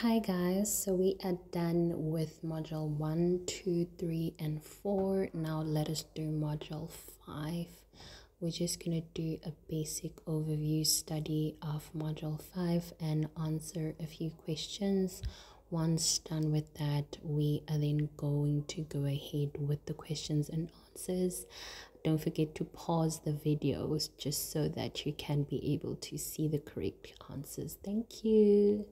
Hi guys, so we are done with module 1, 2, 3 and 4. Now let us do module 5. We're just going to do a basic overview study of module 5 and answer a few questions. Once done with that, we are then going to go ahead with the questions and answers. Don't forget to pause the videos just so that you can be able to see the correct answers. Thank you.